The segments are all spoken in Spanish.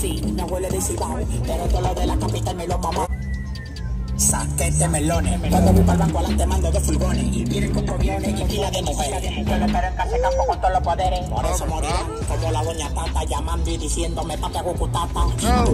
Sí, mi abuelo de Cibao, pero todo lo de la capital me lo mamó saques de este melones. Cuando voy para el banco adelante mando dos furgones. Y vienen con proviones y fila de mujeres. Yo lo espero en casa campo con todos los poderes. Por eso ah, morirán como la doña Tata llamando y diciéndome papi agucutata. No,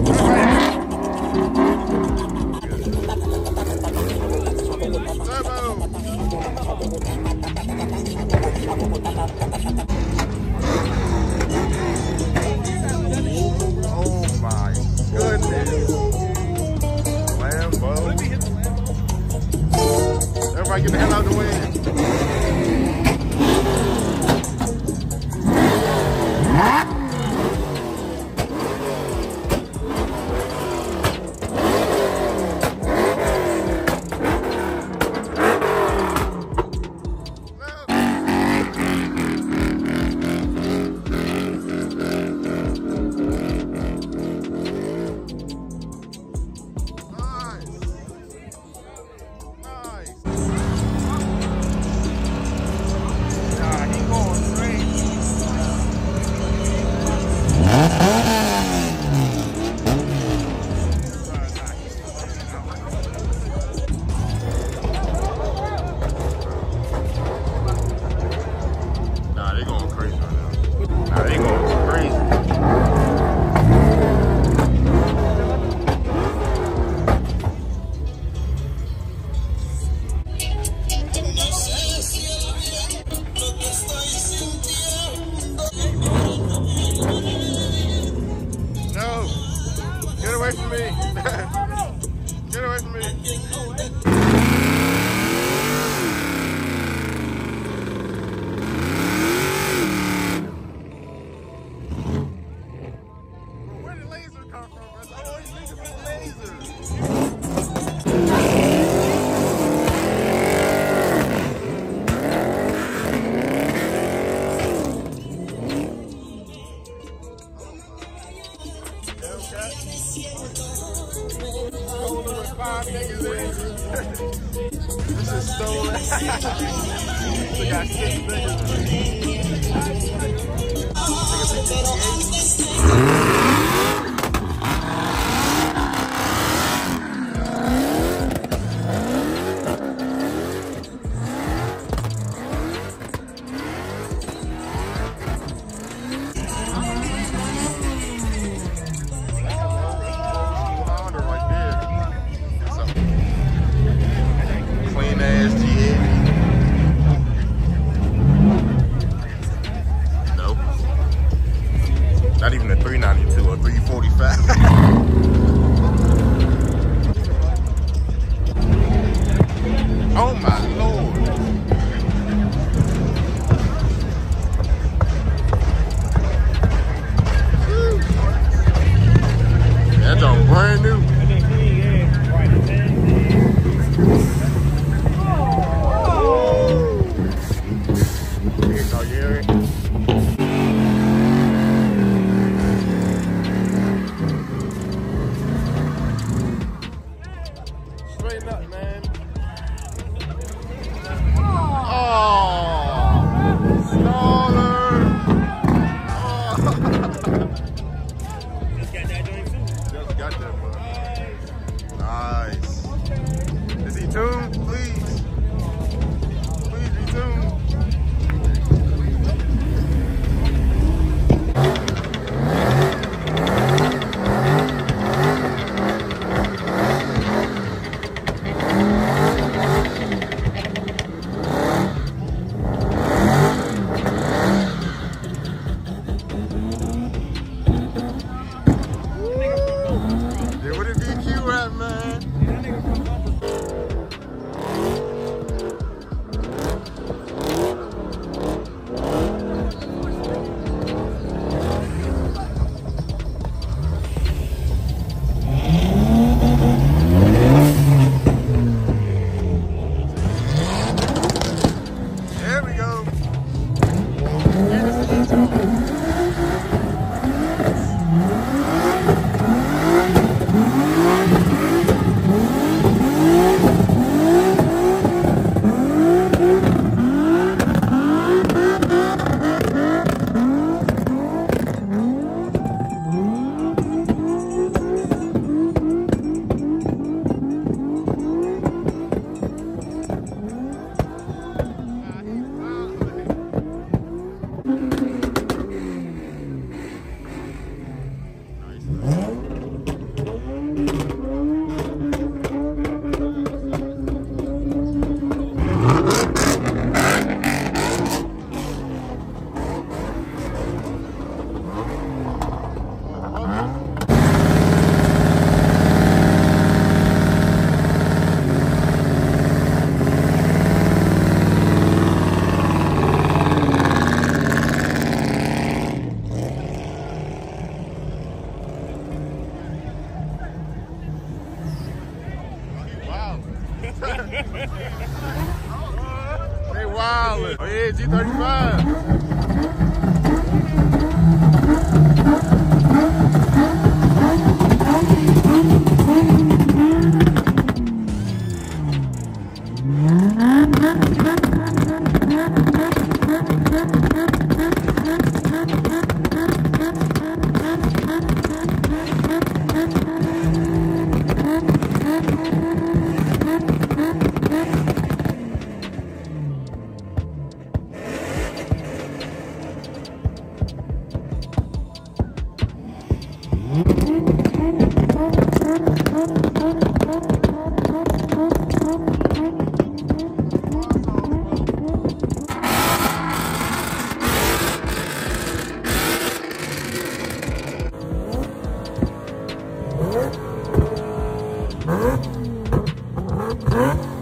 got six. Huh?